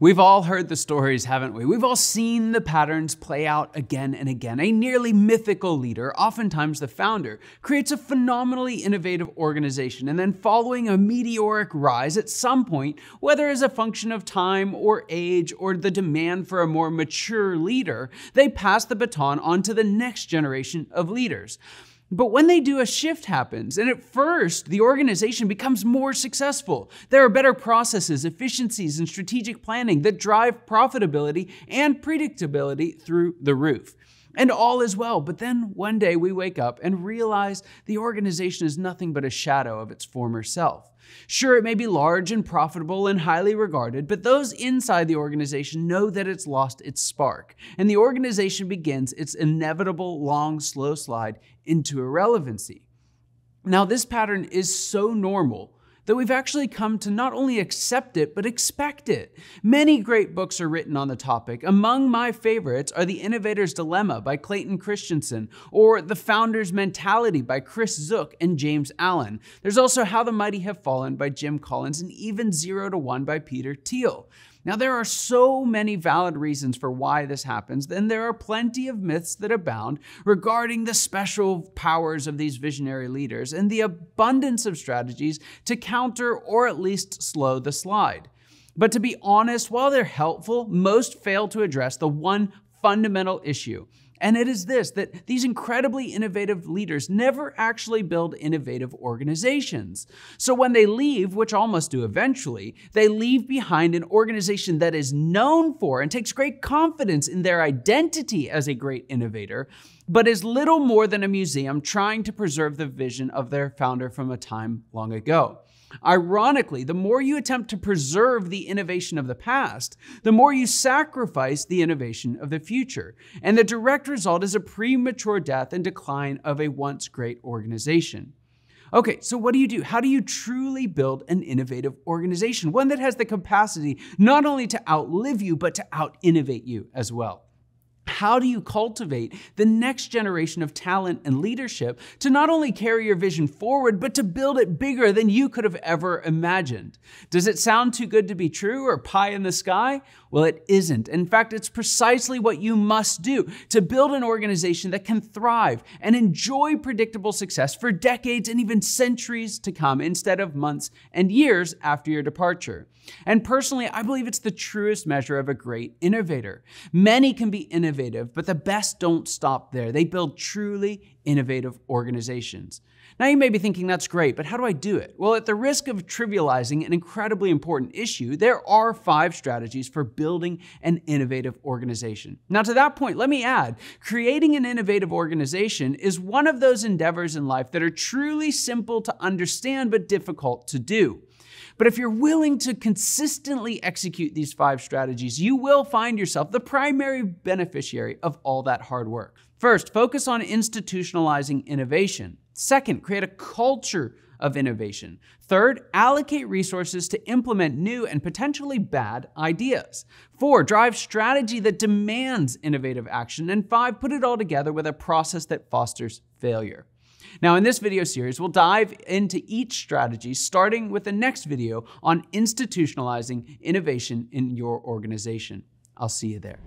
We've all heard the stories, haven't we? We've all seen the patterns play out again and again. A nearly mythical leader, oftentimes the founder, creates a phenomenally innovative organization and then following a meteoric rise at some point, whether as a function of time or age or the demand for a more mature leader, they pass the baton on to the next generation of leaders. But when they do, a shift happens. And at first, the organization becomes more successful. There are better processes, efficiencies, and strategic planning that drive profitability and predictability through the roof. And all is well. But then one day we wake up and realize the organization is nothing but a shadow of its former self. Sure, it may be large and profitable and highly regarded, but those inside the organization know that it's lost its spark, and the organization begins its inevitable long, slow slide into irrelevancy. Now, this pattern is so normal that we've actually come to not only accept it, but expect it. Many great books are written on the topic. Among my favorites are The Innovator's Dilemma by Clayton Christensen, or The Founder's Mentality by Chris Zook and James Allen. There's also How the Mighty Have Fallen by Jim Collins, and even Zero to One by Peter Thiel. Now, there are so many valid reasons for why this happens, and there are plenty of myths that abound regarding the special powers of these visionary leaders and the abundance of strategies to counter or at least slow the slide. But to be honest, while they're helpful, most fail to address the one fundamental issue and it is this that these incredibly innovative leaders never actually build innovative organizations. So when they leave, which all must do eventually, they leave behind an organization that is known for and takes great confidence in their identity as a great innovator, but is little more than a museum trying to preserve the vision of their founder from a time long ago. Ironically, the more you attempt to preserve the innovation of the past, the more you sacrifice the innovation of the future. And the direct result is a premature death and decline of a once great organization. Okay, so what do you do? How do you truly build an innovative organization? One that has the capacity not only to outlive you, but to out innovate you as well. How do you cultivate the next generation of talent and leadership to not only carry your vision forward, but to build it bigger than you could have ever imagined? Does it sound too good to be true or pie in the sky? Well, it isn't. In fact, it's precisely what you must do to build an organization that can thrive and enjoy predictable success for decades and even centuries to come instead of months and years after your departure. And personally, I believe it's the truest measure of a great innovator. Many can be innovative, but the best don't stop there. They build truly innovative organizations. Now, you may be thinking that's great, but how do I do it? Well, at the risk of trivializing an incredibly important issue, there are five strategies for building an innovative organization. Now, to that point, let me add creating an innovative organization is one of those endeavors in life that are truly simple to understand but difficult to do. But if you're willing to consistently execute these five strategies, you will find yourself the primary beneficiary of all that hard work. First, focus on institutionalizing innovation. Second, create a culture of innovation. Third, allocate resources to implement new and potentially bad ideas. Four, drive strategy that demands innovative action. And five, put it all together with a process that fosters failure. Now, in this video series, we'll dive into each strategy, starting with the next video on institutionalizing innovation in your organization. I'll see you there.